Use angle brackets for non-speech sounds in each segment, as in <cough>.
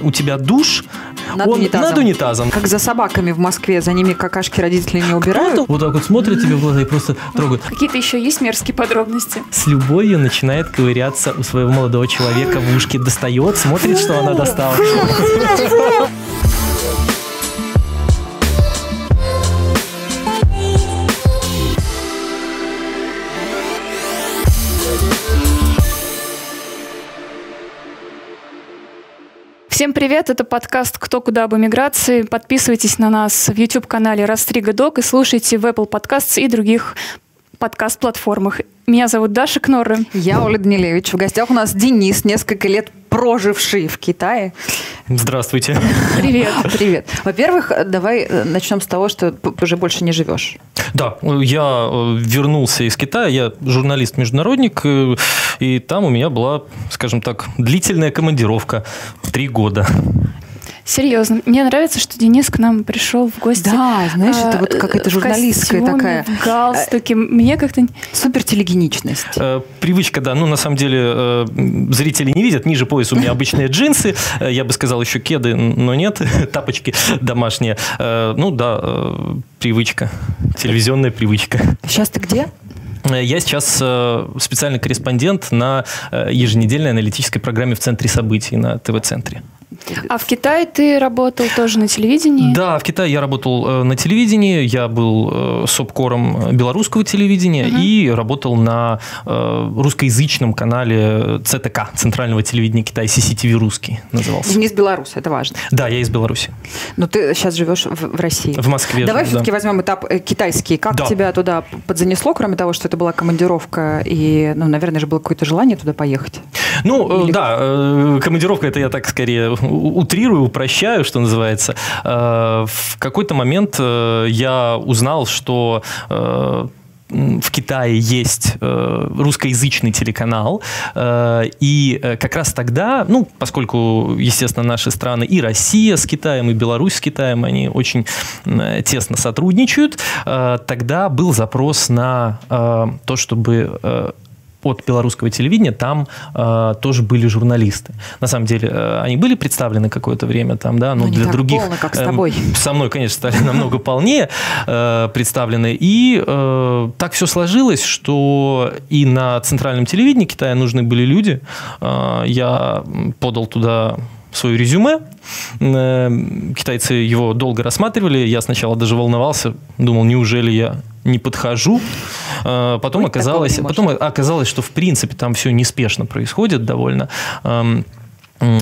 У тебя душ Над он унитазом. над унитазом. Как за собаками в Москве, за ними какашки родители не убирают. Вот так вот смотрит тебе в глаза и просто трогает. Какие-то еще есть мерзкие подробности? С любовью начинает ковыряться у своего молодого человека в ушке. Достает, смотрит, что она достала. Всем привет, это подкаст «Кто куда об эмиграции». Подписывайтесь на нас в YouTube-канале «Растрига Док» и слушайте в Apple Podcasts и других подкаст-платформах. Меня зовут Даша Кнорры. Я Оля Данилевич. В гостях у нас Денис, несколько лет проживший в Китае. Здравствуйте. Привет. <laughs> Привет. Во-первых, давай э, начнем с того, что уже больше не живешь. Да, я э, вернулся из Китая, я журналист-международник, э, и там у меня была, скажем так, длительная командировка. Три года. Серьезно, мне нравится, что Денис к нам пришел в гости. Да, знаешь, это а, вот какая-то в журналистская костюме, такая. В галстуке. Мне как-то... Супер телегеничность. Э, Привычка, да. Ну, на самом деле, э, зрители не видят. Ниже пояса у меня <laughs> обычные джинсы. Э, Я бы сказал, еще кеды, но нет. <laughs> Тапочки домашние. Э, Ну, да, э, привычка. Телевизионная привычка. Сейчас ты где? Э, Я сейчас э, специальный корреспондент на э, еженедельной аналитической программе в Центре событий на ТВ-центре. А в Китае ты работал тоже на телевидении? Да, в Китае я работал э, на телевидении, я был э, сопкором белорусского телевидения и работал на э, русскоязычном канале ЦТК, Центрального телевидения Китая, CCTV русский назывался. Денис Беларусь, это важно. Да, я из Беларуси, Но ты сейчас живешь в, России. в Москве. Давай все-таки да. возьмем этап китайский. Как Да. тебя туда подзанесло, кроме того, что это была командировка, и, ну, наверное, же было какое-то желание туда поехать? Ну, Или- да, командировка, это я так скорее утрирую, упрощаю, что называется. Э, В какой-то момент э, я узнал, что э, в Китае есть э, русскоязычный телеканал, э, и как раз тогда, ну, поскольку, естественно, наши страны и Россия с Китаем, и Беларусь с Китаем, они очень э, тесно сотрудничают, э, тогда был запрос на э, то, чтобы э, от белорусского телевидения там э, тоже были журналисты. На самом деле э, они были представлены какое-то время там, да, но не для других полно, как с эм, тобой. со мной, конечно, стали намного полнее э, представлены. И э, так все сложилось, что и на центральном телевидении Китая нужны были люди. Э, я подал туда свое резюме. Э, Китайцы его долго рассматривали. Я сначала даже волновался, думал, неужели я не подхожу. Э, Потом Быть оказалось, потом оказалось, что в принципе там все неспешно происходит довольно.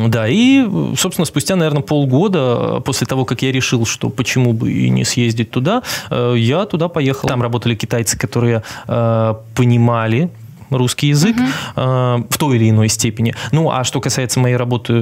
Да, и, собственно, спустя, наверное, полгода э, после того, как я решил, что почему бы и не съездить туда, э, я туда поехал. Там работали китайцы, которые э, понимали русский язык э, в той или иной степени. Ну, а что касается моей работы э,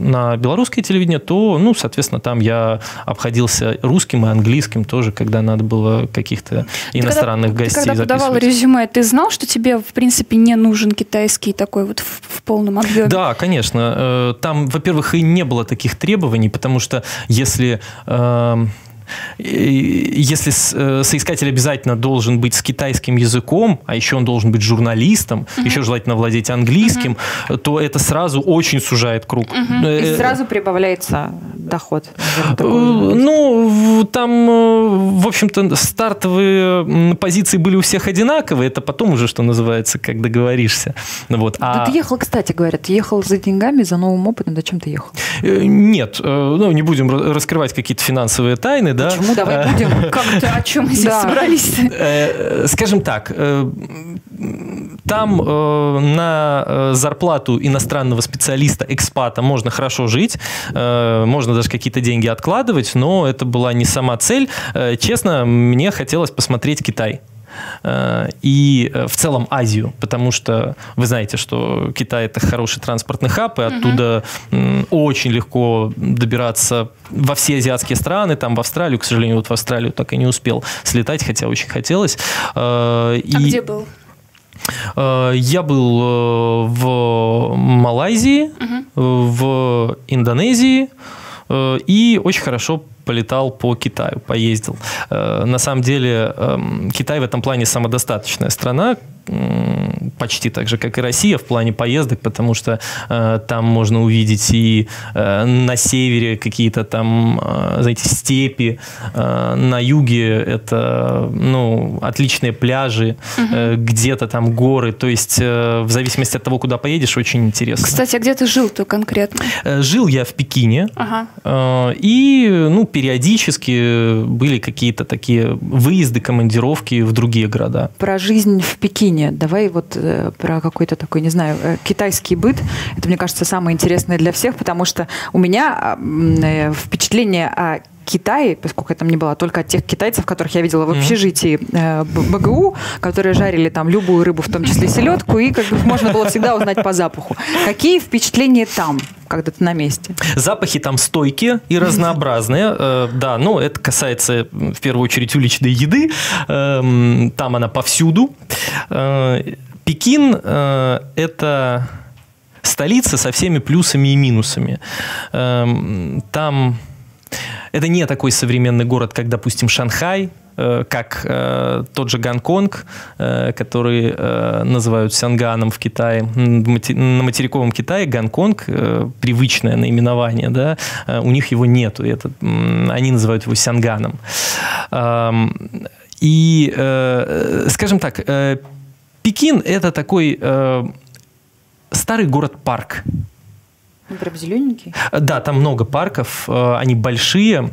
на белорусское телевидение, то, ну, соответственно, там я обходился русским и английским тоже, когда надо было каких-то иностранных когда, гостей Ты когда подавал резюме, ты знал, что тебе, в принципе, не нужен китайский такой вот в, в полном объеме? Да, конечно. Э, Там, во-первых, и не было таких требований, потому что если... и- Если э, соискатель обязательно должен быть с китайским языком, а еще он должен быть журналистом, еще желательно владеть английским, то это сразу очень сужает круг. И Э, сразу прибавляется доход. Ну, там, в общем-то, стартовые позиции были у всех одинаковые. Это потом уже, что называется, как договоришься. Вот. Да А- ты ехал, кстати, говорят, ты ехал за деньгами, за новым опытом. Зачем ты ехал? Нет, ну не будем ра- раскрывать какие-то финансовые тайны, да. Почему? Давай Э, будем. Как-то о чем мы здесь собрались? э, Скажем так, э, там э, на э, зарплату иностранного специалиста, экспата можно хорошо жить, э, можно даже какие-то деньги откладывать, но это была не сама цель. Э, Честно, мне хотелось посмотреть Китай. Э, И э, в целом Азию, потому что вы знаете, что Китай это хороший транспортный хаб, и оттуда м, очень легко добираться во все азиатские страны, там в Австралию, к сожалению, вот в Австралию так и не успел слетать, хотя очень хотелось. Э, А и- где был? Я был в Малайзии, в Индонезии и очень хорошо полетал по Китаю, поездил. Э, На самом деле эм, Китай в этом плане самодостаточная страна. почти так же, как и Россия в плане поездок, потому что э, там можно увидеть и э, на севере какие-то там, э, знаете, степи, э, на юге это, ну, отличные пляжи, угу. где-то там горы, то есть э, в зависимости от того, куда поедешь, очень интересно. Кстати, а где ты жил-то конкретно? Э, жил я в Пекине, ага. э, и, ну, периодически были какие-то такие выезды, командировки в другие города. Про жизнь в Пекине, давай вот э, про какой-то такой, не знаю, э, китайский быт. Это, мне кажется, самое интересное для всех, потому что у меня э, впечатление о Китае, поскольку я там не была, только от тех китайцев, которых я видела в общежитии э, БГУ, которые жарили там любую рыбу, в том числе селедку, и как бы можно было всегда узнать по запаху. Какие впечатления там? когда ты на месте. Запахи там стойкие и разнообразные. Э, да, но это касается в первую очередь уличной еды. Эм, там она повсюду. Э, Пекин э, – это столица со всеми плюсами и минусами. Эм, там это не такой современный город, как, допустим, Шанхай, э, как э, тот же Гонконг, э, который э, называют Сянганом в Китае. На материковом Китае Гонконг, э, привычное наименование, да, э, у них его нету. Это, они называют его Сянганом. И, скажем так, Пекин – это такой старый город-парк. Прям зелененький? Да, там много парков, э, они большие.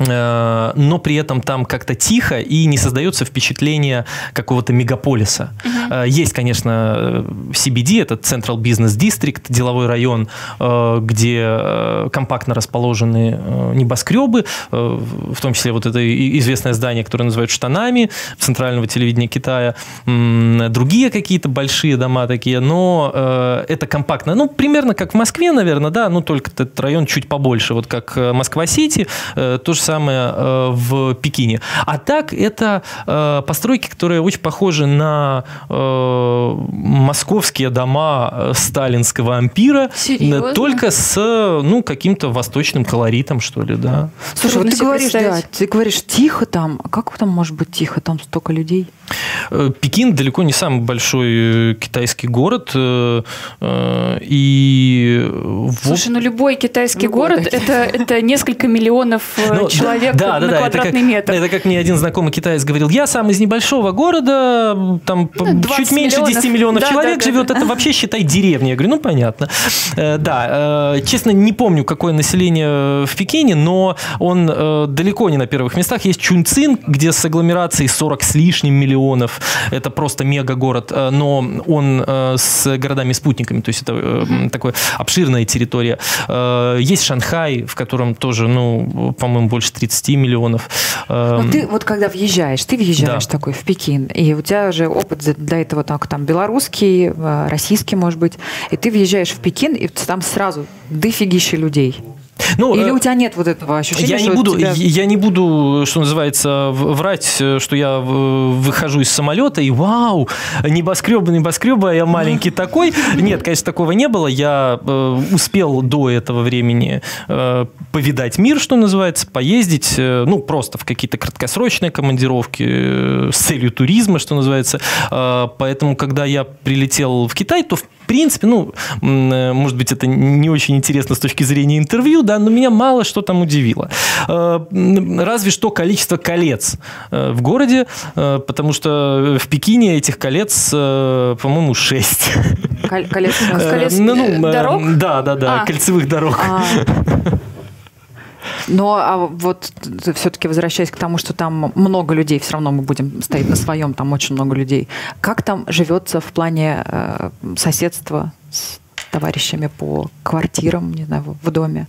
Э, но при этом там как-то тихо и не создается впечатление какого-то мегаполиса. Угу. Есть, конечно, CBD, это Central Business District, деловой район, где компактно расположены небоскребы, в том числе вот это известное здание, которое называют штанами центрального телевидения Китая, другие какие-то большие дома такие, но это компактно, ну, примерно как в Москве, наверное, да, ну, только этот район чуть побольше, вот как Москва-Сити, то же самое э, в Пекине. А так это э, постройки, которые очень похожи на э, московские дома сталинского ампира, Серьезно? только с ну, каким-то восточным колоритом, что ли, да. Слушай, вот ты говоришь, да, ты говоришь, тихо там. А как там может быть тихо? Там столько людей. Пекин далеко не самый большой китайский город. И... Слушай, ну любой китайский любой, город да. это, это несколько миллионов ну, человек да, на да, квадратный это как, метр. Это как мне один знакомый китаец говорил, я сам из небольшого города, там ну, чуть меньше миллионов. 10 миллионов да, человек да, живет, да, это да. вообще считай деревня. Я говорю, ну понятно. Э, да, э, честно, не помню, какое население в Пекине, но он э, далеко не на первых местах. Есть Чунцин, где с агломерацией 40 с лишним миллионов. Это просто мега-город, но он с городами-спутниками, то есть это такая обширная территория. Есть Шанхай, в котором тоже, ну, по-моему, больше 30 миллионов. Но ну, ты вот когда въезжаешь, ты въезжаешь да. такой в Пекин, и у тебя же опыт до этого так, там белорусский, э, российский, может быть, и ты въезжаешь в Пекин, и там сразу дофигища людей. Ну, Или э, у тебя нет вот этого ощущения, я не буду, тебя... Я не буду, что называется, врать, э, что я выхожу из самолета и вау, небоскребы, небоскребы, а я маленький такой. <laughs> Нет, конечно, такого не было. Я э, успел до этого времени повидать мир, что называется, поездить, ну, просто в какие-то краткосрочные командировки с целью туризма, что называется. Поэтому, когда я прилетел в Китай, то в принципе, ну, может быть, это не очень интересно с точки зрения интервью, да, но меня мало что там удивило. Э, разве что количество колец э, в городе, э, потому что в Пекине этих колец, по-моему, шесть. Колец, колец ну, ну, дорог? Да, да, да, а. кольцевых дорог. А. Но а вот все-таки возвращаясь к тому, что там много людей, все равно мы будем стоять на своем, там очень много людей. Как там живется в плане э, соседства с товарищами по квартирам, не знаю, в доме?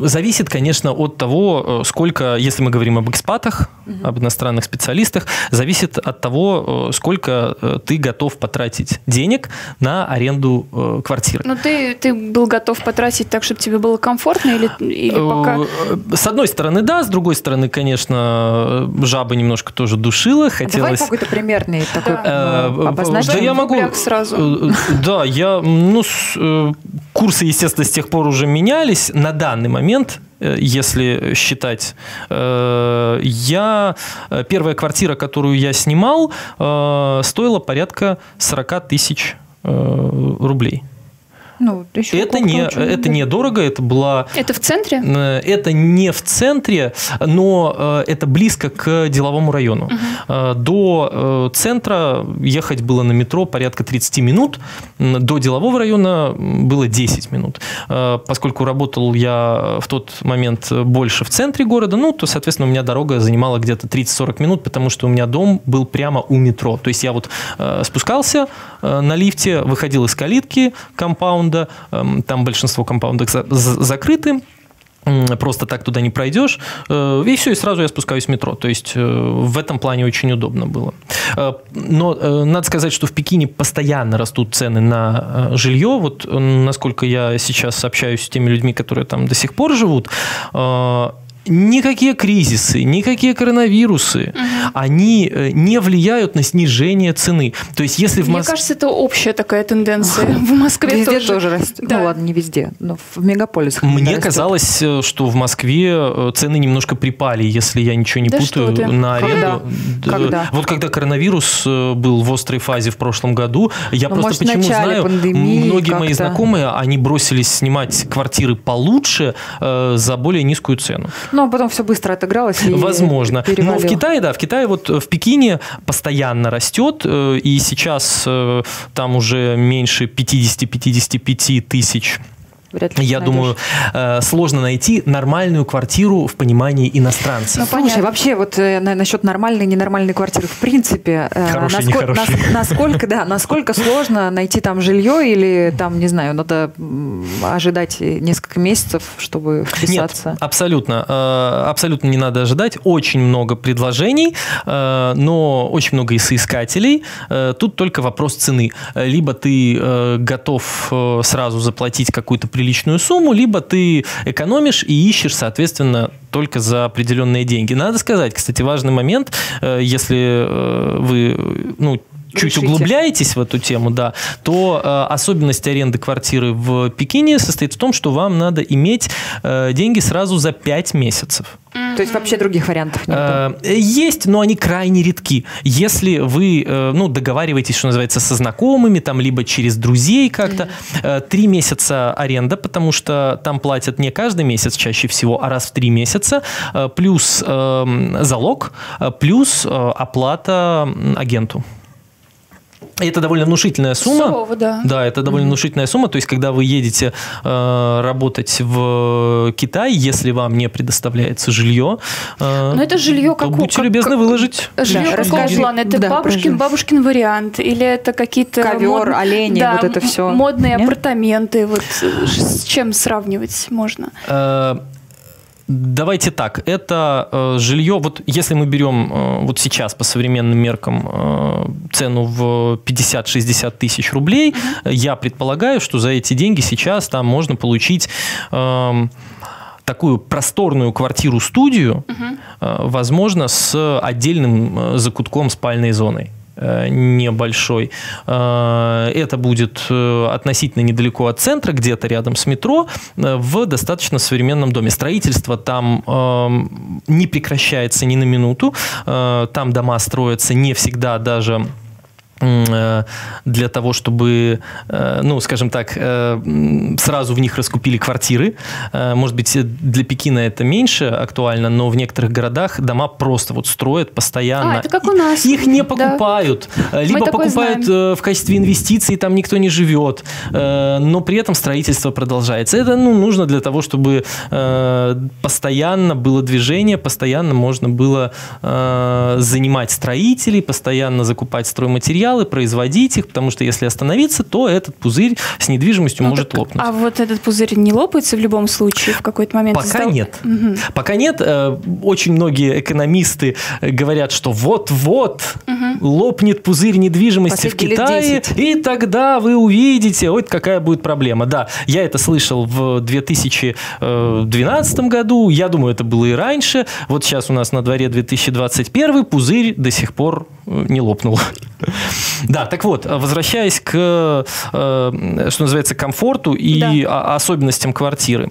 Зависит, конечно, от того, э, сколько, если мы говорим об экспатах, угу. об иностранных специалистах, зависит от того, э, сколько э, ты готов потратить денег на аренду квартиры. Ну, ты, ты был готов потратить так, чтобы тебе было комфортно или, или пока... С одной стороны, да, с другой стороны, конечно, жаба немножко тоже душила. Хотелось... А давай какой-то примерный такой да. обозначить. Да, я могу... сразу. Да, я... Ну, курсы, естественно, с тех пор уже менялись. На данный момент момент э, если считать. Э, я, первая квартира, которую я снимал, стоила порядка 40 тысяч рублей. Ну, еще это не, это не дорого, это была... Это в центре? Это не в центре, но это близко к деловому району. Угу. До центра ехать было на метро порядка 30 минут, до делового района было 10 минут. Поскольку работал я в тот момент больше в центре города, ну, то, соответственно, у меня дорога занимала где-то 30-40 минут, потому что у меня дом был прямо у метро. То есть я вот спускался на лифте, выходил из калитки компаунда, компаунда, эм, там большинство компаундов закрыты, просто так туда не пройдешь, э, и все, и сразу я спускаюсь в метро. То есть э, в этом плане очень удобно было. Э, но надо сказать, что в Пекине постоянно растут цены на жилье. Вот насколько я сейчас общаюсь с теми людьми, которые там до сих пор живут, никакие кризисы, никакие коронавирусы, угу. они э, не влияют на снижение цены. То есть, если в Мне кажется, это общая такая тенденция. <laughs> В Москве везде тоже. тоже растет. Да. Ну ладно, не везде, но в мегаполисах. Мне растет. казалось, э, что в Москве э, цены немножко припали, если я ничего не да путаю, на аренду. Когда? Когда? Вот когда коронавирус был в острой фазе в прошлом году, я ну, просто может, почему знаю, многие мои знакомые, они бросились снимать квартиры получше э, за более низкую цену. Ну, а потом все быстро отыгралось. И Возможно. Перевалил. Но в Китае, да, в Китае вот в Пекине постоянно растет, э, и сейчас э, там уже меньше 50-55 тысяч Вряд ли Я найдешь. думаю, э, сложно найти нормальную квартиру в понимании иностранцев. Ну, Слушай, вообще вот э, насчет нормальной и ненормальной квартиры в принципе, э, Хороший, насколько, нас, насколько, да, насколько сложно найти там жилье или там, не знаю, надо ожидать несколько месяцев, чтобы вписаться? Нет, абсолютно, абсолютно не надо ожидать. Очень много предложений, но очень много и соискателей. Тут только вопрос цены. Либо ты готов сразу заплатить какую-то приличную сумму, либо ты экономишь и ищешь, соответственно, только за определенные деньги. Надо сказать, кстати, важный момент, э, если э, вы ну, чуть Решите. углубляетесь в эту тему, да, то э, особенность аренды квартиры в Пекине состоит в том, что вам надо иметь э, деньги сразу за 5 месяцев. То есть вообще других вариантов нет? Э, есть, но они крайне редки. Если вы э, ну, договариваетесь, что называется, со знакомыми, там, либо через друзей как-то, э, три месяца аренда, потому что там платят не каждый месяц чаще всего, а раз в три месяца, плюс эм, залог, плюс оплата агенту. Это довольно внушительная сумма. Сурово, да. Да, это довольно mm-hmm. внушительная сумма. То есть, когда вы едете э, работать в Китай, если вам не предоставляется жилье, э, Но это жилье как, будьте как, любезны как, выложить. Жилье да, какого плана? Это да, бабушкин, бабушкин вариант? Или это какие-то... Ковер, мод... олени, да, вот это все. Модные Нет? апартаменты. Вот с чем сравнивать можно? Э, Давайте так, это э, жилье, вот если мы берем э, вот сейчас по современным меркам э, цену в 50-60 тысяч рублей, uh-huh. я предполагаю, что за эти деньги сейчас там можно получить э, такую просторную квартиру-студию, э, возможно, с отдельным закутком спальной зоной. Э, небольшой. Э, это будет э, относительно недалеко от центра, где-то рядом с метро, в достаточно современном доме. Строительство там не прекращается ни на минуту. Там дома строятся не всегда даже для того, чтобы, э, ну, скажем так, э, сразу в них раскупили квартиры. Может быть, для Пекина это меньше актуально, но в некоторых городах дома просто вот строят постоянно. А, это как у нас. Их не покупают. Да. Либо покупают знаем. в качестве инвестиций, там никто не живет. Но при этом строительство продолжается. Это, ну, нужно для того, чтобы постоянно было движение, постоянно можно было занимать строителей, постоянно закупать стройматериалы, материалы, производить их, потому что если остановиться, то этот пузырь с недвижимостью ну, может так, лопнуть. А вот этот пузырь не лопается в любом случае в какой-то момент? Пока издал... нет. Угу. Пока нет. Э, очень многие экономисты говорят, что вот-вот угу. лопнет пузырь недвижимости Последние в Китае, и тогда вы увидите, ой, какая будет проблема. Да, я это слышал в 2012 году, я думаю, это было и раньше. Вот сейчас у нас на дворе 2021, пузырь до сих пор э, не лопнул. Да, так вот, возвращаясь к, э, что называется, комфорту и да. особенностям квартиры.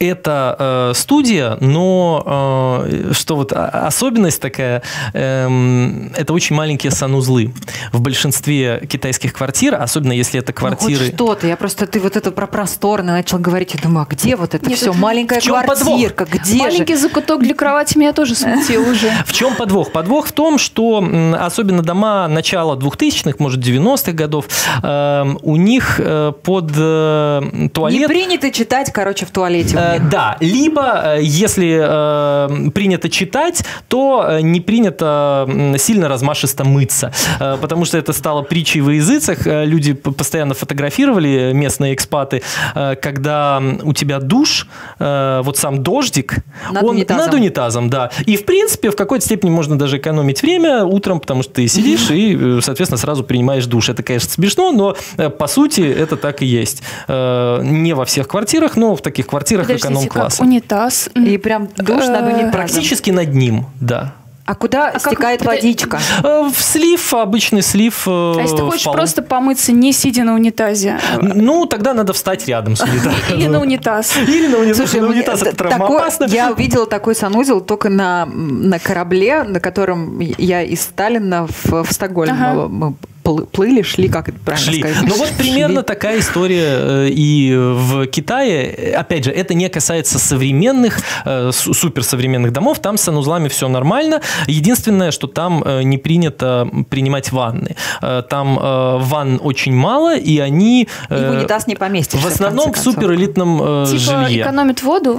Это э, студия, но э, что вот особенность такая, э, это очень маленькие санузлы. В большинстве китайских квартир, особенно если это квартиры... Ну, что-то, я просто, ты вот это про просторно начал говорить, я думаю, а где вот это Нет, все? Маленькая квартирка, подвох? где Маленький же? закуток для кровати меня тоже смутил уже. <laughs> В чем подвох? Подвох в том, что особенно дома начала 2000-х, может, 90-х годов, эм, у них э, под э, туалет... Не принято читать, короче, в туалете. Э, да, либо, если принято читать, то не принято сильно размашисто мыться, потому что это стало притчей во языцах. Люди постоянно фотографировали, местные экспаты, когда у тебя душ, вот сам дождик, над он унитазом. над унитазом, да. И, в принципе, в какой-то степени можно даже экономить время утром, потому что ты сидишь и, соответственно, сразу принимаешь душ. Это, конечно, смешно, но по сути это так и есть. Не во всех квартирах, но в таких квартирах эконом-класса. унитаз. И прям душ над унитазом. Практически над ним, да. А куда а стекает как... водичка? В слив, обычный слив. А если ты хочешь просто помыться, не сидя на унитазе? Ну, тогда надо встать рядом с унитазом. <laughs> Или на унитаз. Или на унитаз. Слушай, на унитаз это травмоопасно. Я увидела такой санузел только на, на корабле, на котором я из Сталина в, в Стокгольм ага. мы плыли, шли, как это правильно шли. сказать? Ну вот примерно шли. такая история э, и в Китае. Опять же, это не касается современных, э, суперсовременных домов. Там с санузлами все нормально. Единственное, что там э, не принято принимать ванны. Там ванн очень мало, и они... И в унитаз не поместишься. В основном в, в суперэлитном типа жилье. экономят воду?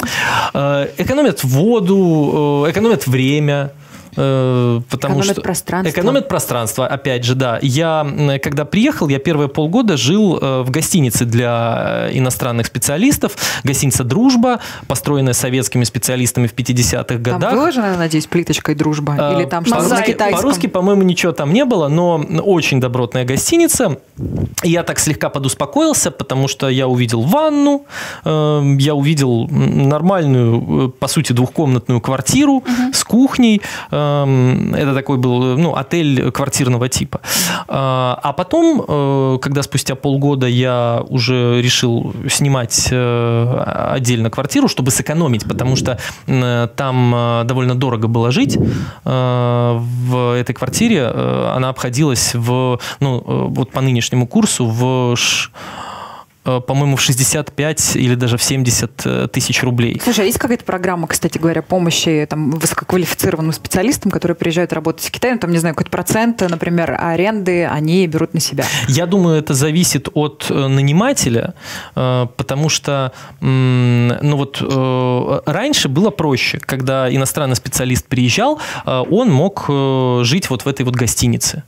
Экономят воду, экономят время. Э, потому экономят что пространство. Экономят пространство, опять же, да. Я, когда приехал, я первые полгода жил э, в гостинице для э, иностранных специалистов. Гостиница «Дружба», построенная советскими специалистами в 50-х годах. Там выложена, надеюсь, плиточкой «Дружба»? Или там что-то на китайском? По-русски, по-моему, ничего там не было, но очень добротная гостиница. Я так слегка подуспокоился, потому что я увидел ванну, я увидел нормальную, по сути, двухкомнатную квартиру угу. с кухней, это такой был ну, отель квартирного типа. А, а потом, э, когда спустя полгода я уже решил снимать э, отдельно квартиру, чтобы сэкономить, потому что там э, довольно дорого было жить, в этой квартире она обходилась в, ну, вот по нынешнему курсу в Э, по-моему, в 65 или даже в 70 э, тысяч рублей. Слушай, а есть какая-то программа, кстати говоря, помощи там, высококвалифицированным специалистам, которые приезжают работать в Китай, ну, там, не знаю, какой-то процент, например, аренды они берут на себя? Я думаю, это зависит от э, нанимателя, потому что, ну вот, раньше было проще, когда иностранный специалист приезжал, он мог жить вот в этой вот гостинице.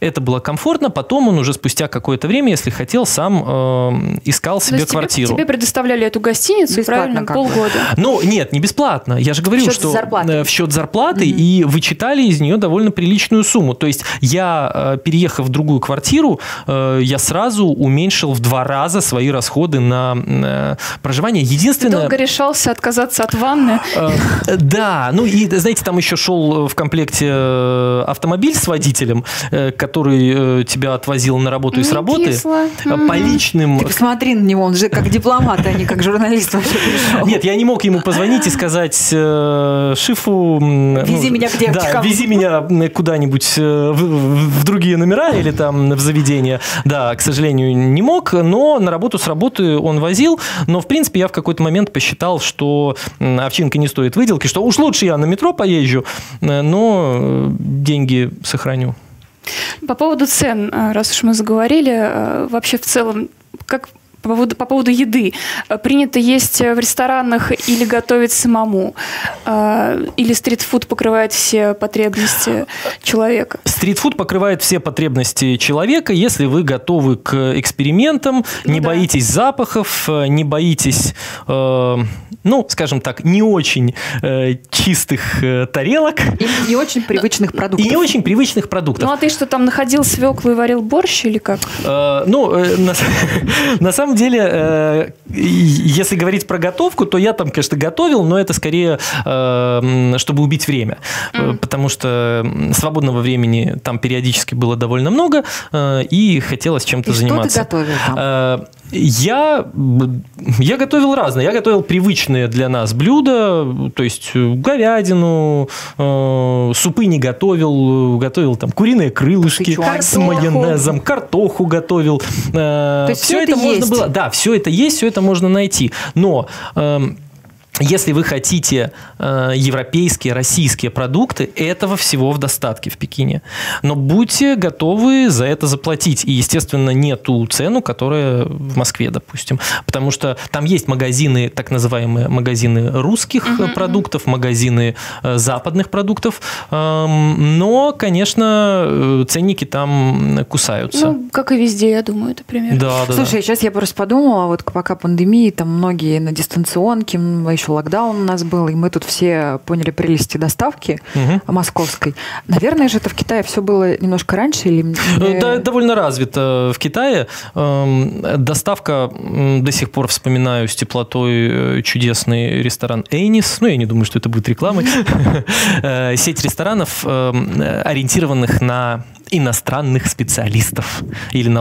Это было комфортно. Потом он уже спустя какое-то время, если хотел, сам э, искал себе тебе, квартиру. Тебе предоставляли эту гостиницу, бесплатно правильно, полгода. Ну, нет, не бесплатно. Я же говорил, в счет что зарплаты. Э, в счет зарплаты, и вычитали из нее довольно приличную сумму. То есть я, э, переехав в другую квартиру, э, я сразу уменьшил в два раза свои расходы на проживание. Единственное... Ты долго решался отказаться от ванны? Да, ну и, знаете, там еще шел в комплекте автомобиль с водителем, который э, тебя отвозил на работу и с работы, кисло. Э, по личным... Ты посмотри на него, он же как дипломат, а не как журналист вообще пришел. Нет, я не мог ему позвонить и сказать э, Шифу... Вези меня к девочкам. Да, вези меня куда-нибудь в, в другие номера или там в заведение. Да, к сожалению, не мог, но на работу с работы он возил. Но, в принципе, я в какой-то момент посчитал, что овчинка не стоит выделки, что уж лучше я на метро поезжу, но деньги сохраню. По поводу цен, э, раз уж мы заговорили, э, вообще в целом, как по поводу, по поводу еды. Э, принято есть в ресторанах или готовить самому? Или стритфуд покрывает все потребности человека? Стритфуд покрывает все потребности человека, если вы готовы к экспериментам, ну, не да. боитесь запахов, не боитесь ну, скажем так, не очень э, чистых э, тарелок. И не очень привычных продуктов. И не очень привычных продуктов. Ну, а ты что, там находил свеклу и варил борщ или как? Э, ну, э, на, <laughs> на самом деле, э, если говорить про готовку, то я там, конечно, готовил, но это скорее, э, чтобы убить время. Mm. Потому что свободного времени там периодически было довольно много, э, и хотелось чем-то заниматься. что ты готовил там? Э, Я, я готовил разное. Я готовил привычные для нас блюда, то есть говядину, э, супы не готовил, готовил там куриные крылышки Картоху. с майонезом, картоху готовил. Э, То есть все всё это, это можно есть? было, да, все это есть, все это можно найти. Но эм, если вы хотите э, европейские, российские продукты, этого всего в достатке в Пекине. Но будьте готовы за это заплатить. И, естественно, не ту цену, которая в Москве, допустим. Потому что там есть магазины, так называемые магазины русских э, продуктов, магазины э, западных продуктов. Эм, но, конечно, э, ценники там кусаются. Ну, как и везде, я думаю, это примерно. да, да, да. Слушай, сейчас я просто подумала, вот пока пандемии, там многие на дистанционке, м, еще локдаун у нас был, и мы тут все поняли прелести доставки Мгм. московской. Наверное же это в Китае все было немножко раньше или... мне- Э, Да, довольно развито в Китае. Эм, Доставка, до сих пор вспоминаю с теплотой э, чудесный ресторан Эйнис. Ну, я не думаю, что это будет рекламой. <laughs> Э, Сеть ресторанов, эм, э, ориентированных на иностранных специалистов или на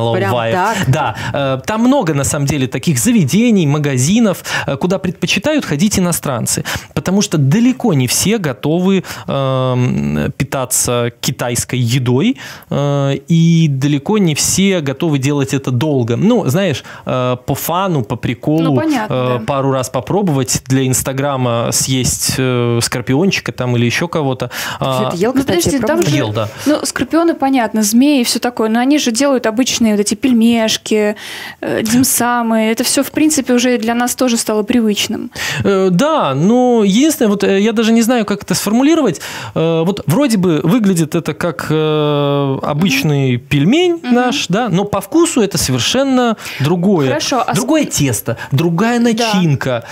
так? Да, э, там много на самом деле таких заведений, магазинов, э, куда предпочитают ходить иностранцы, потому что далеко не все готовы эм, питаться китайской едой, э, и далеко не все готовы делать это долго. Ну, знаешь, э, по фану, по приколу, Ну, понятно, э, да. пару раз попробовать для Инстаграма съесть э, скорпиончика там или еще кого-то. Ты А, ел, Ну, кстати, подожди, там же- Ел, да. Ну, скорпионы, понятно, змеи и все такое, но они же делают обычные вот эти пельмешки, э, димсамы. Это все, в принципе, уже для нас тоже стало привычным. Э, Да, но единственное, вот э, я даже не знаю, как это сформулировать. Э, Вот вроде бы выглядит это как э, обычный пельмень наш, да, но по вкусу это совершенно другое. Хорошо, а Другое тесто, другая начинка.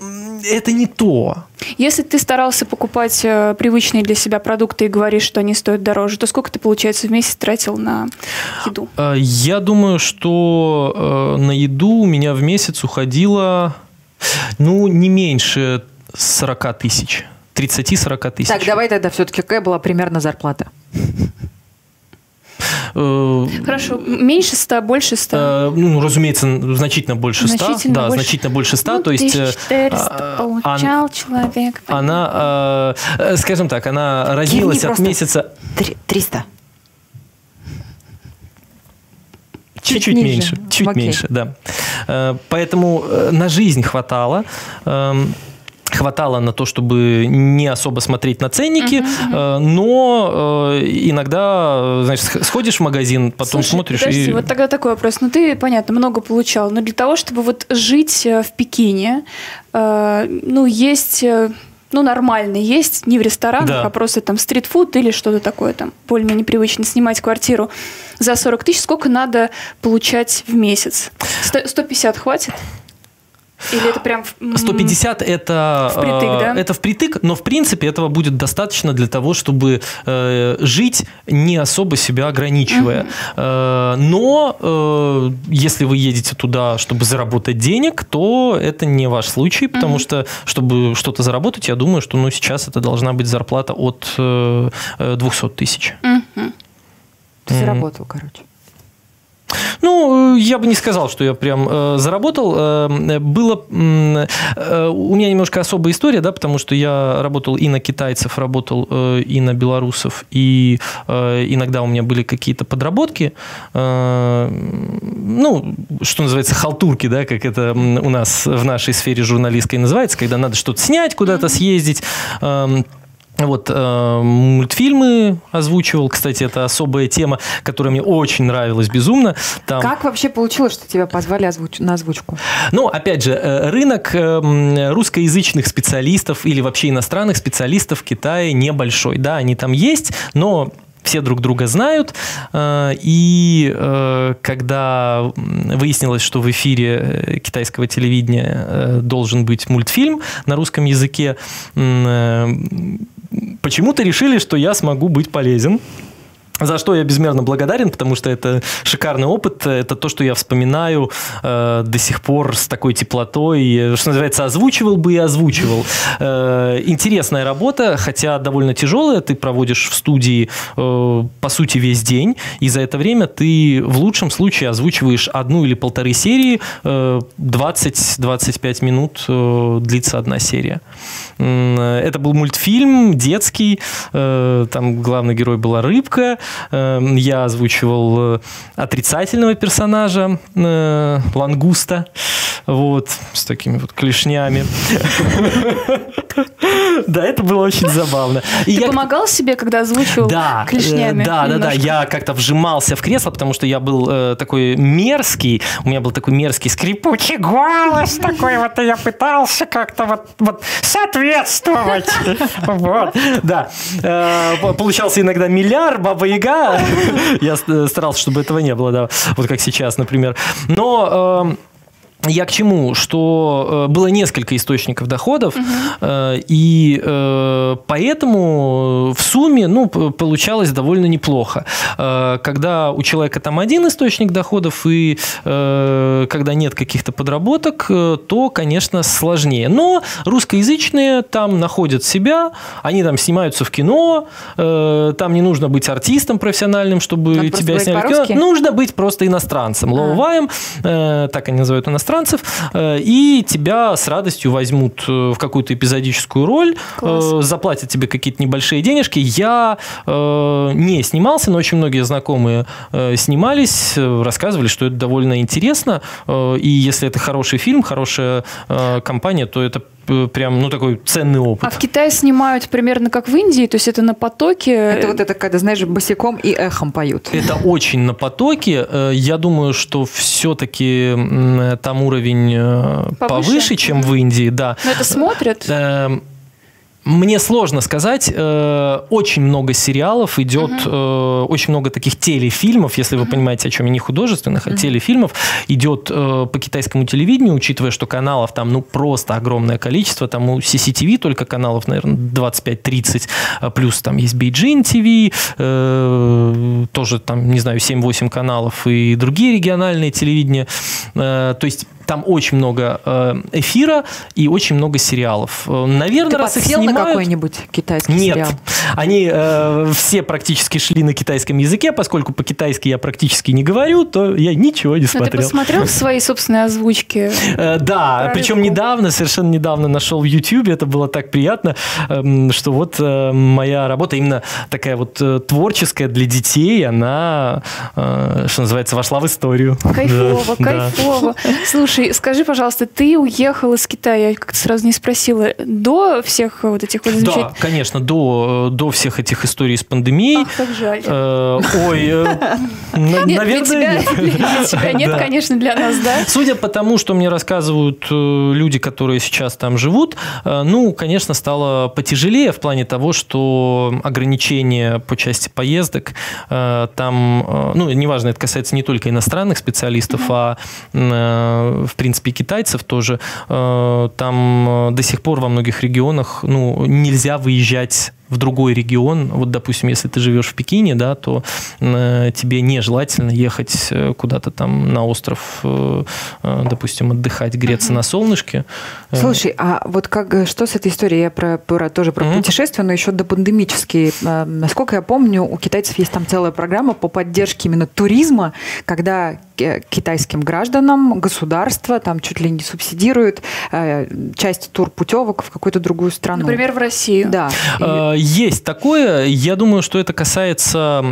М, Это не то. Если ты старался покупать э, привычные для себя продукты и говоришь, что они стоят дороже, то сколько ты, получается, в месяц тратил на еду? Э, Я думаю, что э, на еду у меня в месяц уходило, ну, не меньше 40 тысяч. 30-40 тысяч. Так, давай тогда все-таки какая была примерно зарплата? <laughs> Э, Хорошо, меньше 100, больше 100? Э, Ну, разумеется, значительно больше 100. Значительно да, больше. значительно больше 100. Ну, то есть, э, 1400 а, получал человек. она, э, э, скажем так, она Кивни от месяца Три- 300. Чуть чуть-чуть меньше. Чуть Окей. меньше, да. Э, Поэтому э, на жизнь хватало. Хватало на то, чтобы не особо смотреть на ценники, э, но э, иногда, сх- сходишь в магазин, потом Слушай, смотришь подожди, и... вот тогда такой вопрос. Ну, ты, понятно, много получал, но для того, чтобы вот жить э, в Пекине, ну, есть... Ну, нормально есть, не в ресторанах, Да. а просто там стритфуд или что-то такое там, более-менее привычно, снимать квартиру за 40 тысяч. Сколько надо получать в месяц? Сто- 150 хватит? Или это прям... м, 150 это Впритык, э, да? это впритык, но в принципе этого будет достаточно для того, чтобы э, жить не особо себя ограничивая. Э, но э, если вы едете туда, чтобы заработать денег, то это не ваш случай, потому что чтобы что-то заработать, я думаю, что ну сейчас это должна быть зарплата от э, э, 200 тысяч. мгм. Ты Мгм. заработал, короче. Ну, э, я бы не сказал, что я прям э, заработал. Э, было э, у меня немножко особая история, да, потому что я работал и на китайцев, работал э, и на белорусов, и э, иногда у меня были какие-то подработки, э, ну, что называется, халтурки, да, как это у нас в нашей сфере журналистской называется, когда надо что-то снять, куда-то съездить. Эм, вот, э, мультфильмы озвучивал, кстати, это особая тема, которая мне очень нравилась безумно. Там, Как вообще получилось, что тебя позвали озвуч- на озвучку? ну, опять же, э, рынок э, м, русскоязычных специалистов или вообще иностранных специалистов в Китае небольшой. Да, они там есть, но все друг друга знают. Э, И э, когда выяснилось, что в эфире китайского телевидения должен быть мультфильм на русском языке, почему-то решили, что я смогу быть полезен. За что я безмерно благодарен, потому что это шикарный опыт. Это то, что я вспоминаю э, до сих пор с такой теплотой. Что называется, озвучивал бы и озвучивал. Э, интересная работа, хотя довольно тяжелая. Ты проводишь в студии, э, по сути, весь день. И за это время ты в лучшем случае озвучиваешь одну или полторы серии. Э, 20-25 минут э, длится одна серия. Это был мультфильм детский. Э, там главный герой была рыбка. Эм, я озвучивал э, отрицательного персонажа, э, лангуста, вот, с такими вот клешнями. <laughs> Да, это было очень забавно. Ты помогал себе, когда озвучивал клешнями? Да, да, да. Я как-то вжимался в кресло, потому что я был э, такой мерзкий. У меня был такой мерзкий скрипучий голос такой вот, и я пытался как-то вот, вот соответствовать. <laughs> Вот, да. Получался иногда миллиард, баба Яга. <laughs> Я старался, чтобы этого не было, да. Вот как сейчас, например. Но эм, я к чему? Что э, было несколько источников доходов, угу. и э, поэтому в сумме ну, получалось довольно неплохо. Когда у человека там один источник доходов, и когда нет каких-то подработок, то, конечно, сложнее. Но русскоязычные там находят себя, они там снимаются в кино, там не нужно быть артистом профессиональным, чтобы Надо тебя сняли в кино. Нужно быть просто иностранцем. Лоуваем, так они называют иностранцем иностранцев, э, и тебя с радостью возьмут э, в какую-то эпизодическую роль, Класс. Э, заплатят тебе какие-то небольшие денежки. Я не снимался, но очень многие знакомые снимались, рассказывали, что это довольно интересно, и если это хороший фильм, хорошая компания, то это прям, ну, такой ценный опыт. А в Китае снимают примерно как в Индии, то есть это на потоке? Это вот это, когда, знаешь, босиком и эхом поют. Это очень на потоке. Я думаю, что все-таки там уровень э, повыше, повыше чем в Индии, да. Но это смотрят? Мне сложно сказать. Э, очень много сериалов идет, угу. очень много таких телефильмов, если вы угу. понимаете, о чем я, не художественных, а угу. телефильмов, идет э, по китайскому телевидению, учитывая, что каналов там ну просто огромное количество. Там у CCTV только каналов, наверное, 25-30, плюс там есть Beijing TV, тоже там, не знаю, 7-8 каналов и другие региональные телевидения. То есть там очень много э, эфира и очень много сериалов. Э, наверное, Ты раз их снимают... какой-нибудь китайский Нет. сериал? Они э, все практически шли на китайском языке, поскольку по-китайски я практически не говорю, то я ничего не Но смотрел. ты посмотрел свои собственные озвучки? Э, да, причем недавно, совершенно недавно нашел в YouTube, это было так приятно, эм, что вот моя работа именно такая вот творческая для детей, она, что называется, вошла в историю. <laughs> Кайфово, кайфово. Слушай, Слушай, скажи, пожалуйста, ты уехал из Китая, я как-то сразу не спросила, до всех вот этих вот замечательных... Да, конечно, до, до всех этих историй с пандемией. Ах, как жаль. Э, ой, э, наверное, тебя нет, конечно, для нас, да? Судя по тому, что мне рассказывают э, люди, которые сейчас там живут, ну, конечно, стало потяжелее в плане того, что ограничения по части поездок там, ну, неважно, это касается не только иностранных специалистов, а в принципе, китайцев тоже, э, там э, до сих пор во многих регионах ну, нельзя выезжать в другой регион, вот, допустим, если ты живешь в Пекине, да, то э, тебе нежелательно ехать э, куда-то там на остров, э, э, допустим, отдыхать, греться uh-huh. на солнышке. Э, Слушай, а вот как, что с этой историей? Я про, про тоже про uh-huh. путешествия, но еще до пандемические. Э, насколько я помню, у китайцев есть там целая программа по поддержке именно туризма, когда китайским гражданам государство там чуть ли не субсидирует э, часть турпутевок в какую-то другую страну. Например, в Россию. Да. Есть такое. Я думаю, что это касается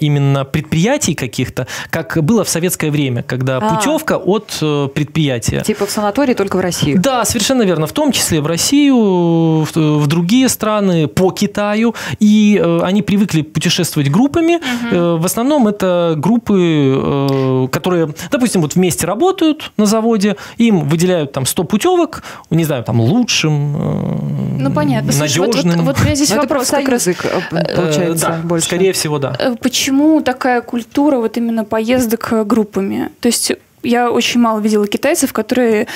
именно предприятий каких-то, как было в советское время, когда а. путевка от э, предприятия. Типа в санатории только в Россию. Да, совершенно верно. В том числе в Россию, в другие страны, по Китаю. И э, они привыкли путешествовать группами. Угу. В основном это группы, которые, допустим, вот вместе работают на заводе, им выделяют там 100 путевок, не знаю, там лучшим, ну, понятно. надежным. Слушай, вот, вот, вот у меня здесь вопрос вопрос как раз... язык, э, э, получается, да, больше. скорее всего, да. Э, почему такая культура вот именно поездок группами? То есть я очень мало видела китайцев, которые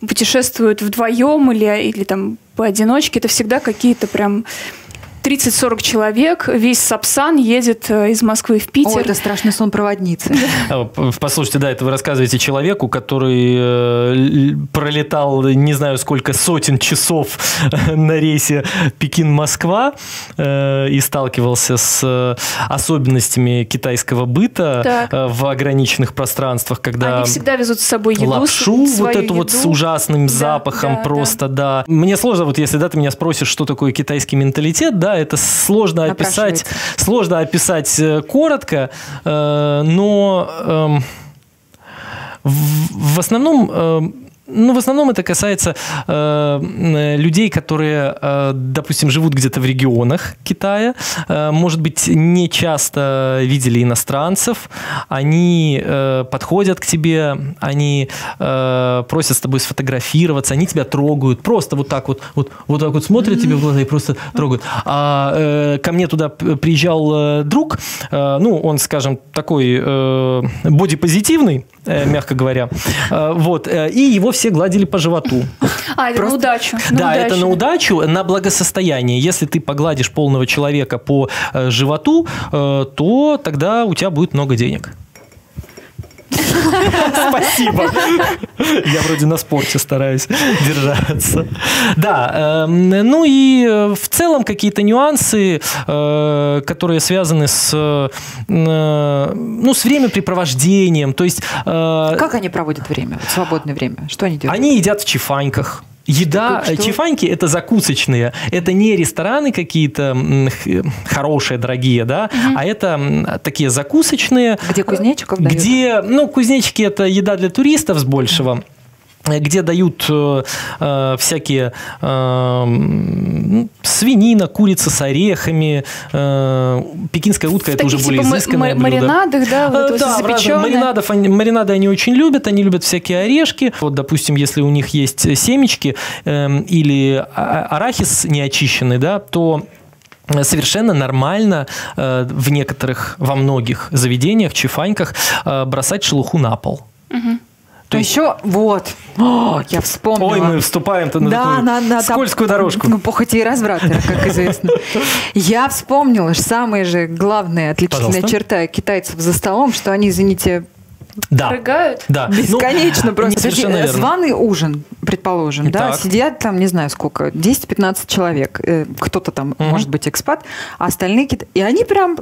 путешествуют вдвоем или, или там поодиночке. Это всегда какие-то прям 30-40 человек, весь Сапсан едет э, из Москвы в Питер. О, это страшный сон проводницы. А, Послушайте, да, это вы рассказываете человеку, который э, пролетал не знаю сколько сотен часов <laughs> на рейсе Пекин-Москва э, и сталкивался с особенностями китайского быта Так. в ограниченных пространствах, когда Они всегда везут с собой еду, лапшу, вот эту вот с ужасным Да, запахом да, просто, да. Мне сложно, вот если да, ты меня спросишь, что такое китайский менталитет, да, это сложно описать, сложно описать э, коротко, э, но эм, в, в основном эм, ну, в основном это касается э, м, людей, которые, э, допустим, живут где-то в регионах Китая, э, может быть, не часто видели иностранцев, они э, подходят к тебе, они э, просят с тобой сфотографироваться, они тебя трогают, просто вот так вот, вот, вот так вот смотрят тебе в глаза и просто трогают. А э, ко мне туда приезжал э, друг, э, ну, он, скажем, такой э, бодипозитивный, э, мягко говоря, Э, вот, э, и его все гладили по животу. А, это Просто- на удачу. Да, это на удачу. удачу, на благосостояние. Если ты погладишь полного человека по э, животу, э, то тогда у тебя будет много денег. Спасибо. Я вроде на спорте стараюсь держаться. Да, эм, ну и э, в целом какие-то нюансы, э, которые связаны с, э, ну, с времяпрепровождением. То есть Как они проводят время, свободное время? Что они делают? они едят в чифаньках. Еда, Как что? чифаньки – это закусочные. Это не рестораны какие-то хорошие, дорогие, да, а это такие закусочные, Где кузнечиков дают? где, ну, кузнечики – это еда для туристов с большего э, где дают э, э, всякие э, м, свинина, курица с орехами, э, пекинская утка – это уже более типа, ма- изысканное блюдо. маринадах, да, вот Э, Да, запечённое. маринадов, они- маринады они очень любят, они любят всякие орешки. Вот, допустим, если у них есть семечки эм, или а- арахис неочищенный, да, то э, совершенно нормально э, в некоторых, во многих заведениях, чифаньках э, бросать шелуху на пол. То еще вот, О, я вспомнила. Ой, мы вступаем-то на да, такую на, на скользкую там, дорожку. Ну, похоти и разврата, как известно. Я вспомнила же самые же главные отличительные Пожалуйста. черта китайцев за столом, что они, извините, Да. Рыгают? Да. Ну, бесконечно просто. совершенно Подожди, верно. Званый ужин, предположим, да, Так. сидят там, не знаю сколько, 10-15 человек. Э, Кто-то там, Мгм. может быть, экспат, а остальные кита- И они прям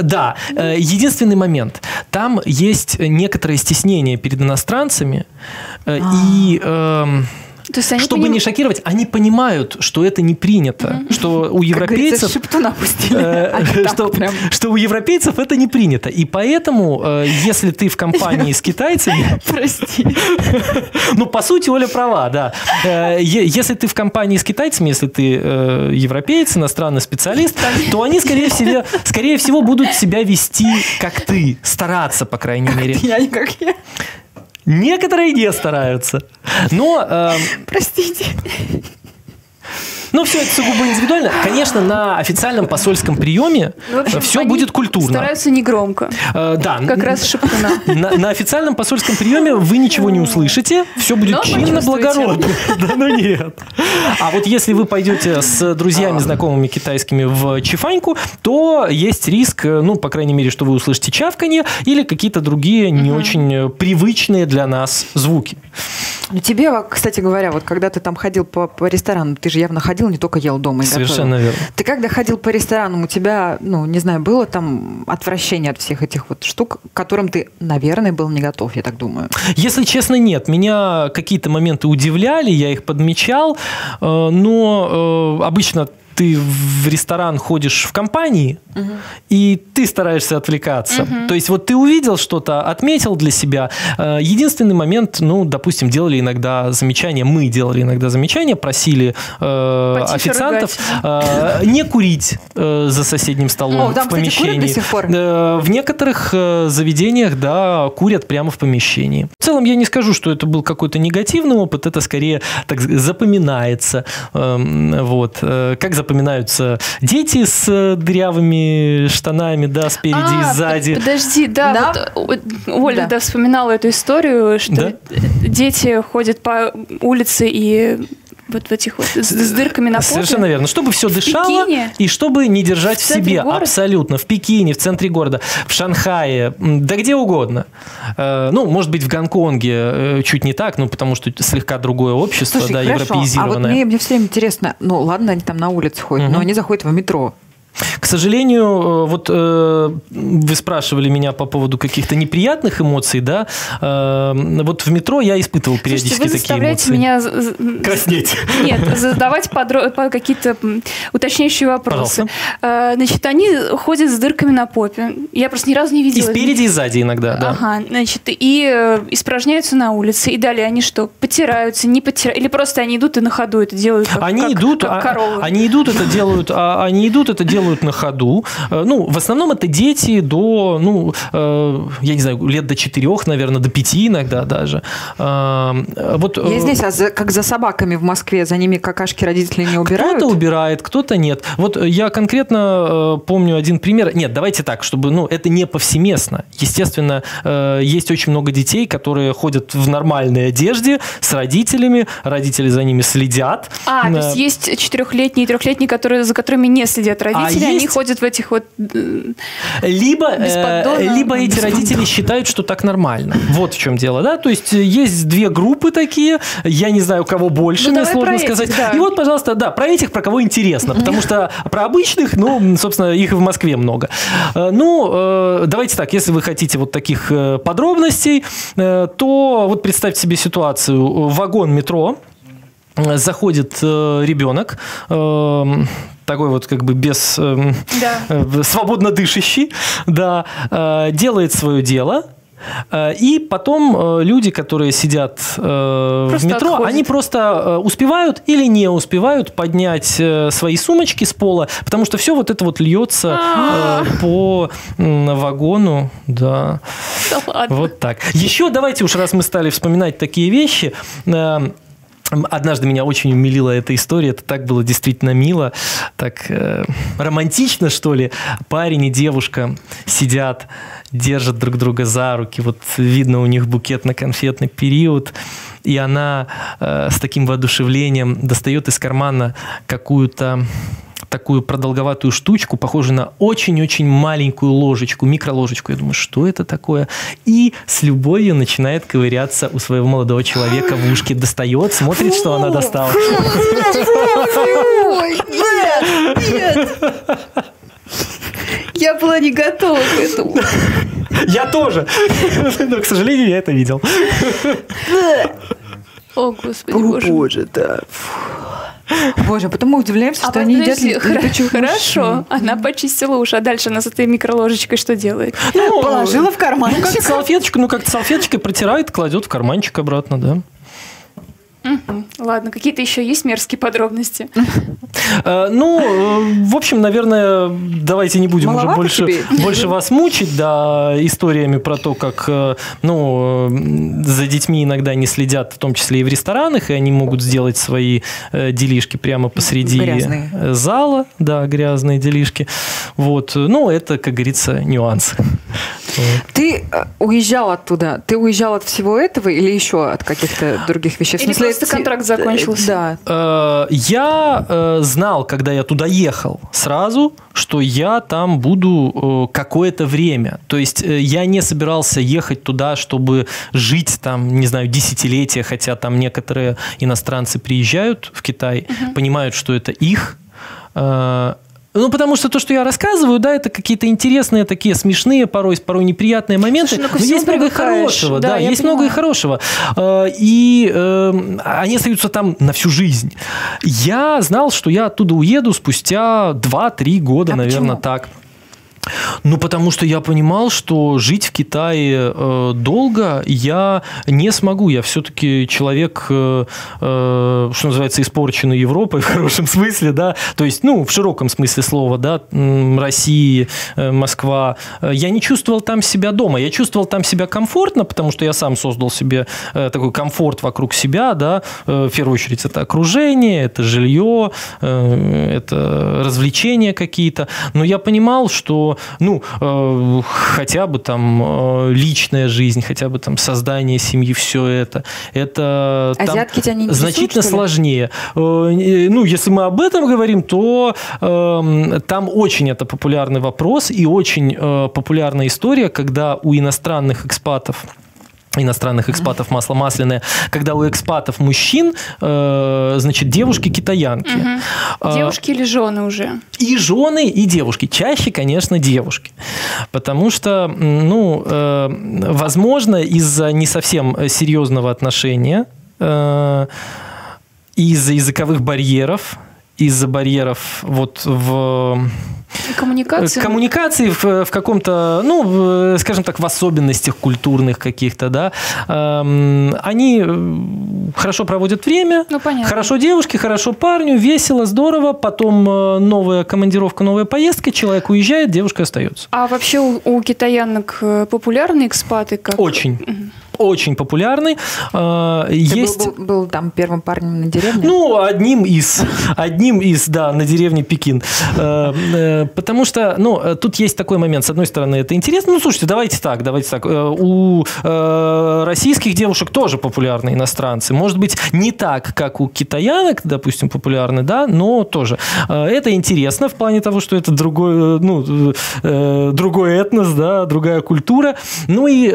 Да, э, единственный момент. Там есть некоторое стеснение перед иностранцами, э, и эм, То есть они чтобы поним- не шокировать, они понимают, что это не принято, что у европейцев... э, <laughs> что, у европейцев это не принято. И поэтому, э, если ты в компании с китайцами, <laughs> Прости. <laughs> ну, по сути, Оля права, да. Э, Если ты в компании с китайцами, если ты э, европеец, иностранный специалист, то они, скорее всего, скорее всего, будут себя вести, как ты, стараться, по крайней мере. Я не как я. Некоторые не стараются. Но, э, Простите. Но все это сугубо индивидуально. Конечно, на официальном посольском приеме Ну, общем, все будет культурно. Стараются не громко. Э, да, Как раз шептуна. На, на официальном посольском приеме вы ничего не услышите, все будет Но чинно, благородно. <laughs> Да, ну нет. А вот если вы пойдете с друзьями, знакомыми китайскими в чифаньку, то есть риск, э, ну, по крайней мере, что вы услышите чавканье или какие-то другие не очень э, привычные для нас звуки. Ну, тебе, кстати говоря, вот когда ты там ходил по, по ресторанам, ты же явно ходил, не только ел дома и Совершенно готовил. верно. Ты когда ходил по ресторанам, у тебя, ну, не знаю, было там отвращение от всех этих вот штук, к которым ты, наверное, был не готов, я так думаю. Если честно, нет. Меня какие-то моменты удивляли, я их подмечал, э, но э, обычно ты в ресторан ходишь в компании, и ты стараешься отвлекаться. То есть вот ты увидел что-то, отметил для себя. Э, Единственный момент, ну, допустим, делали иногда замечания, мы делали иногда замечания, просили э, Потише официантов э, не курить э, за соседним столом О, там, в кстати, помещении. до сих пор? Э, В некоторых э, заведениях, да, курят прямо в помещении. В целом я не скажу, что это был какой-то негативный опыт, это скорее так запоминается. Эм, Вот. Э, Как запоминаются дети с э, дырявыми штанами, да, спереди А, и сзади. под- Подожди, да, Да? вот э, Оля, Да. да. вспоминала эту историю, что Да? дети ходят по улице и вот в этих вот с, с дырками на попе. Совершенно верно. Чтобы все В дышало Пекине? и чтобы не держать в, В себе. города? Абсолютно. В Пекине, в центре города, в Шанхае, да где угодно. Э, Ну, может быть, в Гонконге э, чуть не так, ну, потому что слегка другое общество, Слушай, да, хорошо, а вот европеизированное. мне, мне все время интересно, ну ладно, они там на улице ходят, но Мгм. они заходят в метро. К сожалению, э, вот э, вы спрашивали меня по поводу каких-то неприятных эмоций, да, э, вот в метро я испытывал периодически Слушайте, вы такие заставляете эмоции. меня... Краснеть. Нет, задавать подро- по- какие-то уточняющие вопросы. Пожалуйста. Значит, они ходят с дырками на попе. Я просто ни разу не И видела. спереди, и сзади иногда, да. Ага, значит, и испражняются на улице. И далее они что, потираются, не потираются? Или просто они идут и на ходу это делают, как, Они как- идут, как а- коровы? они идут, это делают, а, они идут, это делают <laughs> на ходу. Э, Ну, в основном это дети до, ну, э, я не знаю, лет до четырех, наверное, до пяти иногда даже. Э, Вот, Я здесь, а за- как за собаками в Москве, за ними какашки родители не убирают? Кто-то убирает, кто-то нет. Вот я конкретно помню один пример. Нет, давайте так, чтобы, ну, это не повсеместно. Естественно, есть очень много детей, которые ходят в нормальной одежде с родителями, родители за ними следят. А, то есть есть четырехлетние и трехлетние, которые, за которыми не следят родители, они А есть- ходят в этих вот... э, Либо, э, либо эти Без родители считают, что так нормально. Вот в чем дело, да? То есть э, есть две группы такие, я не знаю, кого больше, Ну, мне сложно этих, сказать. да. И вот, пожалуйста, да, про этих, про кого интересно, потому что про обычных, ну, собственно, их в Москве много. Ну, давайте так, если вы хотите вот таких подробностей, то вот представьте себе ситуацию. Вагон метро, заходит ребенок, такой вот как бы без... эм, Да. <laughs> э, свободно дышащий, да, э, делает свое дело. э, И потом люди, которые сидят э, в Просто метро, отходят. они просто успевают или не успевают поднять свои сумочки с пола, потому что все вот это вот льется А. по вагону, да. Да ладно. Вот так. Еще давайте уж, раз мы стали вспоминать такие вещи, Однажды меня очень умилила эта история. Это так было действительно мило, так э, романтично, что ли. Парень и девушка сидят, держат друг друга за руки. Вот видно у них букетно-конфетный период. И она э, с таким воодушевлением достает из кармана какую-то такую продолговатую штучку, похожую на очень-очень маленькую ложечку, микроложечку. Я думаю, что это такое? И с любовью начинает ковыряться у своего молодого человека в ушке. Достает, смотрит, что она достала. Я была не готова к этому. Я тоже. Но, к сожалению, я это видел. О, господи, боже. боже, да. Боже, а потом мы удивляемся, А что они едят летучих хорошо, она почистила уши, а дальше она с этой микроложечкой что делает? Ну, Положила в Ну, карманчик. как салфеточку, ну, как салфеточкой протирает, кладет в карманчик обратно, да. Ладно, какие-то еще есть мерзкие подробности? Э, Ну, э, в общем, наверное, давайте не будем уже больше, больше вас мучить, да, историями про то, как, э, ну, за детьми иногда не следят, в том числе и в ресторанах, и они могут сделать свои делишки прямо посреди Грязные. зала, да, грязные делишки. Вот, ну, это, как говорится, нюансы. Ты э, уезжал оттуда? Ты уезжал от всего этого или еще от каких-то других вещей? Или смысле, просто контракт закончился? Да. Э, Я э, знал, когда я туда ехал, сразу, что я там буду э, какое-то время. То есть э, я не собирался ехать туда, чтобы жить там, не знаю, десятилетия, хотя там некоторые иностранцы приезжают в Китай, понимают, что это их. Ну, потому что то, что я рассказываю, да, это какие-то интересные, такие смешные, порой, порой неприятные моменты. Слушай, ну, но есть много и хорошего, Да, да, есть много и понимаю. хорошего. Э, И э, они остаются там на всю жизнь. Я знал, что я оттуда уеду спустя 2-3 года, А наверное, почему? так. Ну, потому что я понимал, что жить в Китае э, долго я не смогу. Я все-таки человек, э, э, что называется, испорченный Европой <laughs> в хорошем смысле, да. То есть, ну, в широком смысле слова, да, России, э, Москва. Э, Я не чувствовал там себя дома. Я чувствовал там себя комфортно, потому что я сам создал себе э, такой комфорт вокруг себя, да. Э, В первую очередь, это окружение, это жилье, э, это развлечения какие-то. Но я понимал, что ну, э, хотя бы там э, личная жизнь, хотя бы там создание семьи, все это, это Азиатки тебя не значительно что ли? сложнее. Э, ну, если мы об этом говорим, то э, там очень это популярный вопрос и очень э, популярная история, когда у иностранных экспатов иностранных экспатов масло масляное, когда у экспатов мужчин, э, значит, девушки китаянки. Угу. Девушки или жены уже? И жены, и девушки. Чаще, конечно, девушки. Потому что, ну, э, возможно, из-за не совсем серьезного отношения, э, из-за языковых барьеров, из-за барьеров вот в Коммуникации? Коммуникации в, в каком-то, ну, скажем так, в особенностях культурных каких-то, да. Эм, они хорошо проводят время. Ну, понятно. Хорошо девушке, хорошо парню, весело, здорово. Потом э, новая командировка, новая поездка, человек уезжает, девушка остается. А вообще у, у китаянок э, популярные экспаты? Как? Очень очень популярный. Э, Ты есть... Был, был, был там первым парнем на деревне? Ну, одним из, одним из, да, на деревне Пекин. Э, э, потому что, ну, тут есть такой момент. С одной стороны, это интересно. Ну, слушайте, давайте так, давайте так. У российских девушек тоже популярны иностранцы. Может быть, не так, как у китаянок, допустим, популярны, да, но тоже. Это интересно в плане того, что это другой, ну, другой этнос, да, другая культура. Ну и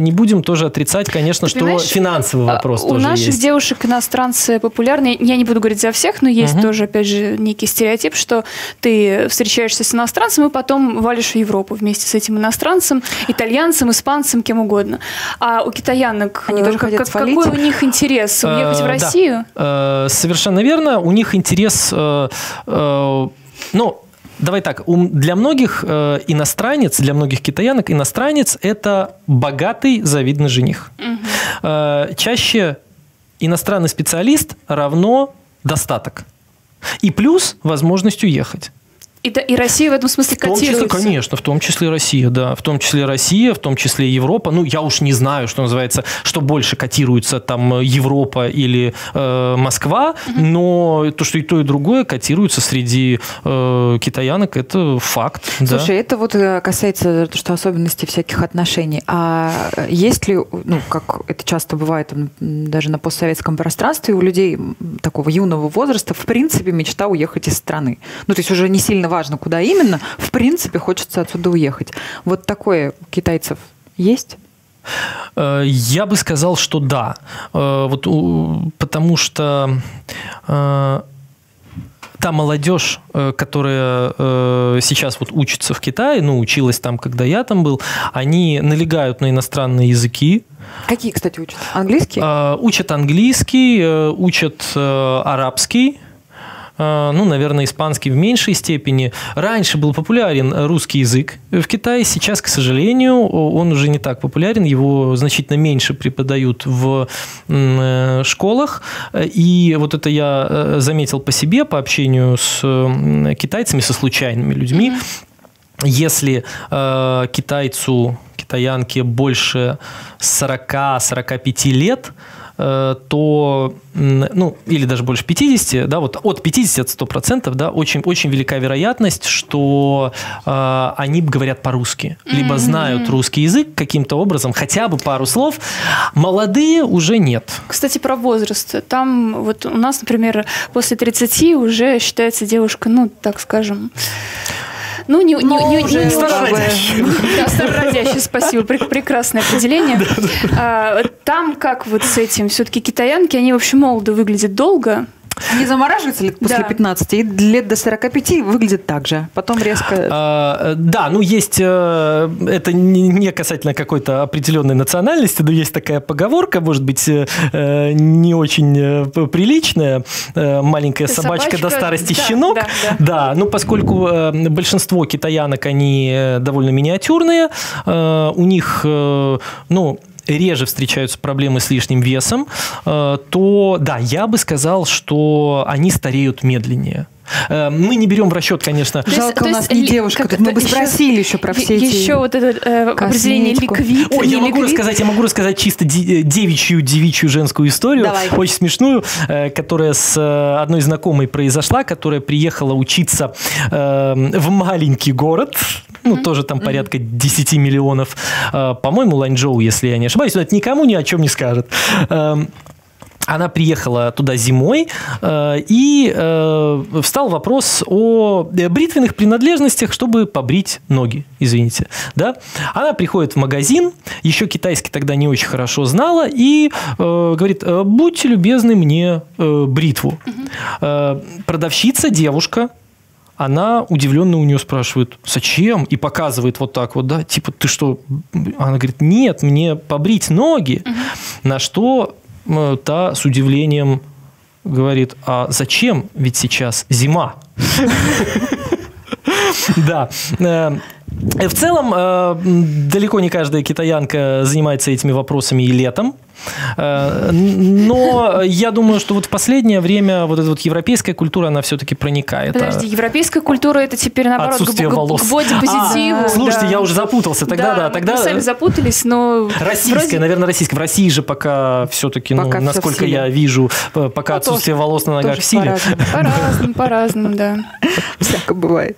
не будем тоже отрицать, конечно, Ты что финансовый а, вопрос у тоже наших есть. девушек иностранцы популярны. Я не буду говорить за всех, но есть угу. тоже, опять же, некий стереотип, что ты встречаешься с иностранцем и потом валишь в Европу вместе с этим иностранцем, итальянцем, испанцем, кем угодно. А у китаянок Они тоже как, как, какой у них интерес? Уехать в э, Россию? Э, совершенно верно. У них интерес... Э, ну, Давай так, для многих э, иностранец, для многих китаянок иностранец – это богатый, завидный жених. Угу. Чаще иностранный специалист равно достаток. И плюс возможность уехать. И, да, и Россия в этом смысле в том котируется? Числе, конечно, в том числе Россия, да. В том числе Россия, в том числе Европа. Ну, я уж не знаю, что называется, что больше котируется, там, Европа или э, Москва, угу. но то, что и то, и другое котируется среди э, китаянок, это факт. Слушай, да. это вот э, касается что особенностей всяких отношений. А есть ли, ну, как это часто бывает даже на постсоветском пространстве, у людей такого юного возраста, в принципе, мечта уехать из страны? Ну, то есть уже не сильно важно, куда именно, в принципе, хочется отсюда уехать. Вот такое у китайцев есть? Э, я бы сказал, что да. Э, вот, потому что э, та молодежь, которая сейчас вот учится в Китае, ну, училась там, когда я там был, они налегают на иностранные языки. Какие, кстати, учат? Английский? Учат английский, учат арабский, ну, наверное, испанский в меньшей степени. Раньше был популярен русский язык в Китае, сейчас, к сожалению, он уже не так популярен, его значительно меньше преподают в э, школах. И вот это я э, заметил по себе, по общению с китайцами, со случайными людьми. Если э, китайцу, китаянке больше 40-45 лет, то, ну, или даже больше 50, да, вот от 50 от 100%, да, очень, очень велика вероятность, что э, они говорят по-русски, либо mm-hmm. знают русский язык каким-то образом, хотя бы пару слов. Молодые уже нет. Кстати, про возраст. Там вот у нас, например, после 30 уже считается девушка, ну, так скажем, ну, не, не, не, уже не старородящий. Да, старородящий, спасибо, <laughs> прекрасное определение. А, там как вот с этим? Все-таки китаянки, они вообще молодо выглядят долго, не замораживаются лет после да. 15, и лет до 45 выглядит так же. Потом резко... А, да, ну есть... Э, это не касательно какой-то определенной национальности, но есть такая поговорка, может быть, э, не очень э, приличная. Маленькая собачка, собачка до старости да, щенок. Да, да. да, ну поскольку большинство китаянок, они довольно миниатюрные, у них, ну, реже встречаются проблемы с лишним весом, э, то да, я бы сказал, что они стареют медленнее. Э, мы не берем в расчет, конечно. Жалко, у нас не девушка. Мы бы спросили еще про все эти Еще вот это э, определение ликвид. Ой, я могу рассказать, я могу рассказать чисто девичью, девичью женскую историю, Давай. очень смешную, которая с одной знакомой произошла, которая приехала учиться в маленький город, ну, тоже там порядка 10 миллионов. Э, по-моему, Ланчжоу, если я не ошибаюсь, но это никому ни о чем не скажет. Эм, она приехала туда зимой, э, и э, встал вопрос о бритвенных принадлежностях, чтобы побрить ноги, извините. Да? Она приходит в магазин, еще китайский тогда не очень хорошо знала, и э, говорит, будьте любезны мне бритву. Угу. Продавщица, девушка, она удивленно у нее спрашивает, зачем? И показывает вот так вот, да, типа, ты что? Она говорит, нет, мне побрить ноги. Угу. На что та с удивлением говорит, а зачем? Ведь сейчас зима. <laughs> Да. Э, в целом, э, далеко не каждая китаянка занимается этими вопросами и летом. Э, но я думаю, что вот в последнее время вот эта вот европейская культура, она все-таки проникает. Подожди, европейская культура это теперь наоборот Отсутствие к, волос. к бодипозитиву. А, слушайте, да. я уже запутался. Тогда да, да тогда... Мы сами запутались, но... Российская, вроде... наверное, российская. В России же пока все-таки, ну, насколько я вижу, пока ну, отсутствие волос на ногах в силе. По-разному, по-разному, да. <laughs> Всяко бывает.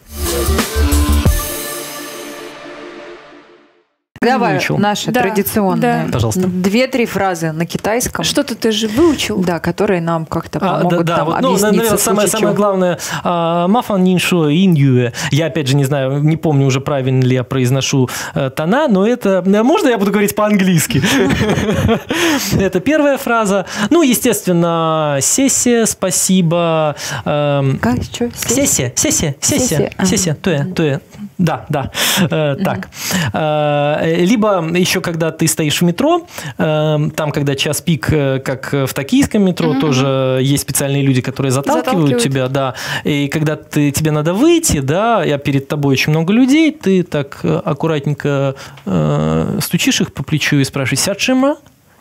Давай, выучил. наши да, традиционные. Да. Пожалуйста. Две-три фразы на китайском. Что-то ты же выучил. Да, которые нам как-то а, помогут да, да, там вот, ну, наверное, самое, самое главное, а, мафан ниншо инюэ. Я, опять же, не знаю, не помню уже, правильно ли я произношу э, тона, но это... Можно я буду говорить по-английски? <laughs> Это первая фраза. Ну, естественно, сессия, спасибо. Эм, как? Сессия, сессия, сессия, сессия, то я, то я. Да, да, э, так. Э, либо еще когда ты стоишь в метро, э, там, когда час пик, как в токийском метро, тоже есть специальные люди, которые заталкивают, тебя, да. И когда ты, тебе надо выйти, да, я перед тобой очень много людей, ты так аккуратненько стучишь их по плечу и спрашиваешь, сядшима?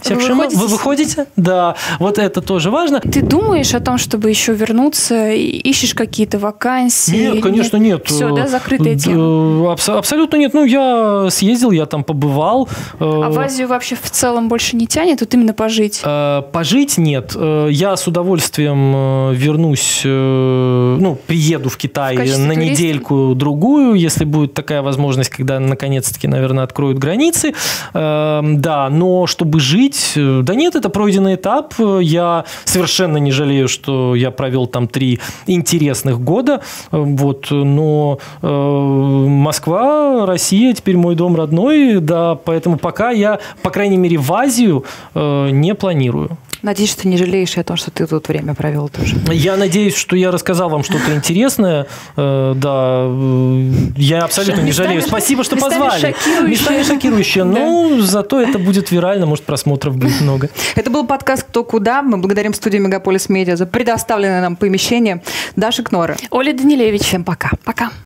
Вы выходите? Вы выходите? Да, вот это тоже важно. Ты думаешь о том, чтобы еще вернуться, ищешь какие-то вакансии? Нет, конечно, нет. Все, да, закрытая тема? Абс- абсолютно нет. Ну, я съездил, я там побывал. А в Азию вообще в целом больше не тянет, вот именно пожить? Э, пожить нет. Э, я с удовольствием э, вернусь, ну, приеду в Китай в на недельку-другую, если будет такая возможность, когда наконец-таки, наверное, откроют границы. Да, но чтобы жить говорить. Э, да нет, это пройденный этап. Я совершенно не жалею, что я провел там три интересных года. Э, вот, но э, Москва, Россия, теперь мой дом родной. Да, поэтому пока я, по крайней мере, в Азию э, не планирую. Надеюсь, что ты не жалеешь о том, что ты тут время провел тоже. Я надеюсь, что я рассказал вам что-то интересное. Э, да, э, я абсолютно не жалею. Спасибо, что позвали. Местами шокирующие. Ну, зато это будет вирально, может, просмотров будет много. Это был подкаст «Кто куда». Мы благодарим студию «Мегаполис Медиа» за предоставленное нам помещение. Даша Кнора. Оля Данилевич. Всем пока. Пока.